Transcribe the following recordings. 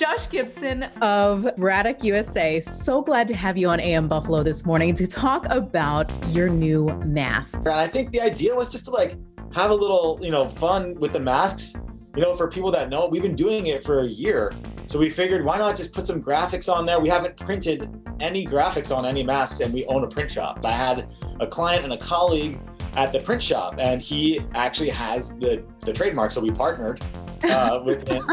Josh Gibson of Braddock USA. So glad to have you on AM Buffalo this morning to talk about your new masks. And I think the idea was just to like have a little, you know, fun with the masks. You know, for people that know, we've been doing it for a year. So we figured why not just put some graphics on there? We haven't printed any graphics on any masks and we own a print shop. I had a client and a colleague at the print shop and he actually has the, the trademark. So we partnered uh, with him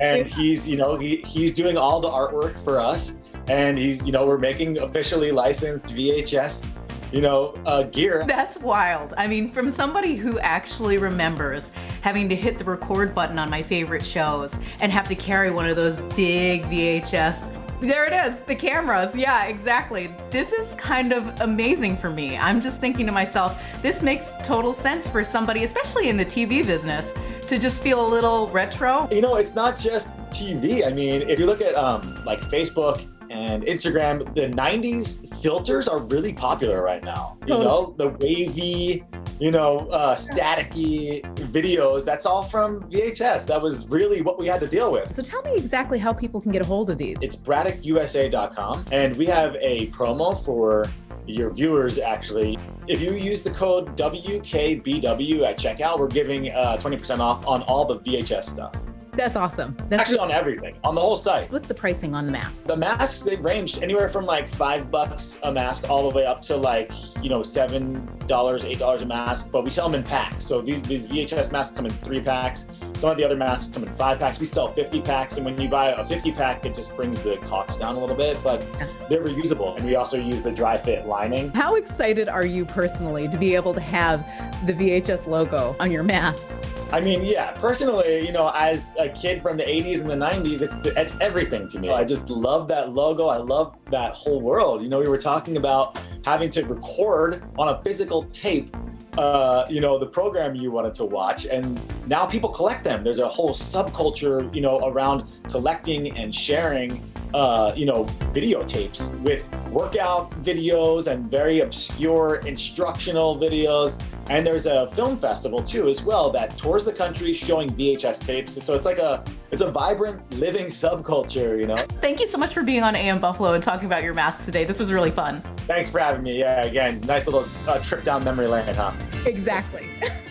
and he's, you know, he, he's doing all the artwork for us and he's, you know, we're making officially licensed VHS you know, uh, gear. That's wild. I mean, from somebody who actually remembers having to hit the record button on my favorite shows and have to carry one of those big VHS there it is, the cameras. Yeah, exactly. This is kind of amazing for me. I'm just thinking to myself, this makes total sense for somebody, especially in the TV business, to just feel a little retro. You know, it's not just TV. I mean, if you look at um, like Facebook and Instagram, the 90s filters are really popular right now. You know, the wavy, you know, uh, staticky videos, that's all from VHS. That was really what we had to deal with. So tell me exactly how people can get a hold of these. It's BraddockUSA.com, and we have a promo for your viewers actually. If you use the code WKBW at checkout, we're giving uh, 20% off on all the VHS stuff. That's awesome. That's Actually, on everything, on the whole site. What's the pricing on the mask? The masks they range anywhere from like five bucks a mask all the way up to like you know seven dollars, eight dollars a mask. But we sell them in packs. So these these VHS masks come in three packs. Some of the other masks come in five packs. We sell 50 packs, and when you buy a 50 pack, it just brings the cost down a little bit. But they're reusable, and we also use the dry fit lining. How excited are you personally to be able to have the VHS logo on your masks? I mean, yeah, personally, you know, as a kid from the 80s and the 90s, it's it's everything to me. I just love that logo. I love that whole world. You know, we were talking about having to record on a physical tape uh, you know, the program you wanted to watch. And now people collect them. There's a whole subculture, you know, around collecting and sharing uh, you know, videotapes with workout videos and very obscure instructional videos. And there's a film festival too, as well, that tours the country showing VHS tapes. So it's like a it's a vibrant, living subculture, you know. Thank you so much for being on AM Buffalo and talking about your masks today. This was really fun. Thanks for having me. Yeah, again, nice little uh, trip down memory lane, huh? Exactly.